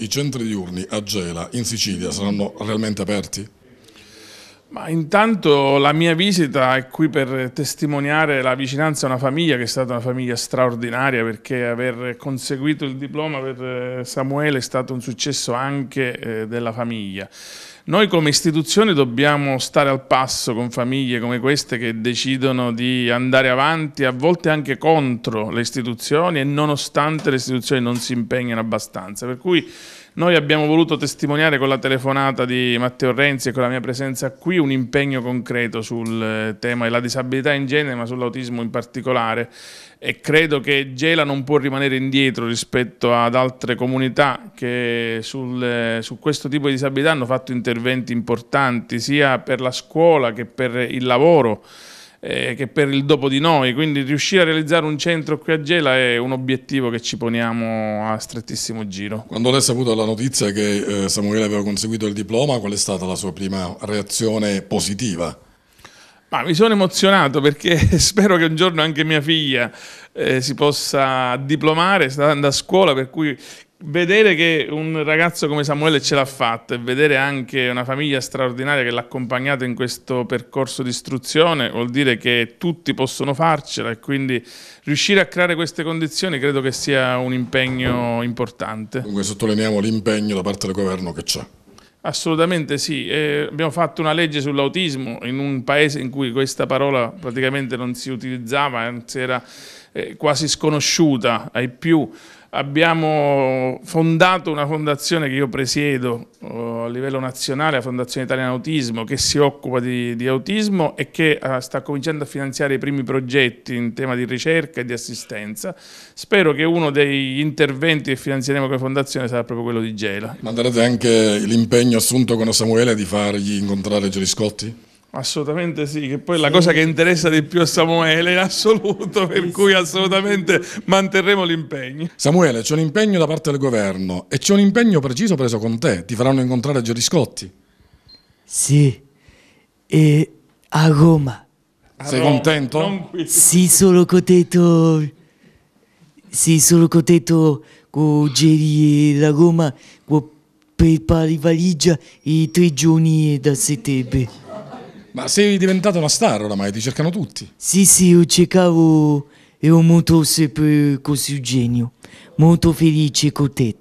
I centri diurni a Gela, in Sicilia, saranno realmente aperti? Ma intanto la mia visita è qui per testimoniare la vicinanza a una famiglia che è stata una famiglia straordinaria perché aver conseguito il diploma per eh, Samuele è stato un successo anche eh, della famiglia. Noi come istituzione dobbiamo stare al passo con famiglie come queste che decidono di andare avanti, a volte anche contro le istituzioni e nonostante le istituzioni non si impegnano abbastanza. Per cui noi abbiamo voluto testimoniare con la telefonata di Matteo Renzi e con la mia presenza qui un impegno concreto sul eh, tema della disabilità in genere, ma sull'autismo in particolare. E credo che Gela non può rimanere indietro rispetto ad altre comunità che sul, eh, su questo tipo di disabilità hanno fatto interventi importanti sia per la scuola che per il lavoro eh, che per il dopo di noi, quindi riuscire a realizzare un centro qui a Gela è un obiettivo che ci poniamo a strettissimo giro. Quando lei ha saputo la notizia che eh, Samuele aveva conseguito il diploma, qual è stata la sua prima reazione positiva? Ma mi sono emozionato perché spero che un giorno anche mia figlia eh, si possa diplomare, sta andando a scuola, per cui vedere che un ragazzo come Samuele ce l'ha fatta e vedere anche una famiglia straordinaria che l'ha accompagnato in questo percorso di istruzione vuol dire che tutti possono farcela e quindi riuscire a creare queste condizioni credo che sia un impegno importante. Dunque sottolineiamo l'impegno da parte del governo che c'è. Assolutamente sì, eh, abbiamo fatto una legge sull'autismo in un paese in cui questa parola praticamente non si utilizzava, anzi era eh, quasi sconosciuta ai più abbiamo fondato una fondazione che io presiedo oh, a livello nazionale, la Fondazione Italiana Autismo, che si occupa di, di autismo e che uh, sta cominciando a finanziare i primi progetti in tema di ricerca e di assistenza. Spero che uno degli interventi che finanzieremo come fondazione sarà proprio quello di Gela. Manderete anche l'impegno assunto con Samuele di fargli incontrare Geriscotti? Assolutamente sì, che poi sì. la cosa che interessa di più a Samuele in assoluto, per sì, cui assolutamente manterremo l'impegno. Samuele, c'è un impegno da parte del governo e c'è un impegno preciso preso con te, ti faranno incontrare Giorgi Scotti. Sì, e a Roma. A Sei Roma, contento? Sì, sono contento. Sì, sono contento con Geri e la Roma, con preparare valigia e tre giorni da settembre. Ma sei diventato una star oramai, ti cercano tutti. Sì, sì, io cercavo, ero molto sempre così genio, molto felice con te.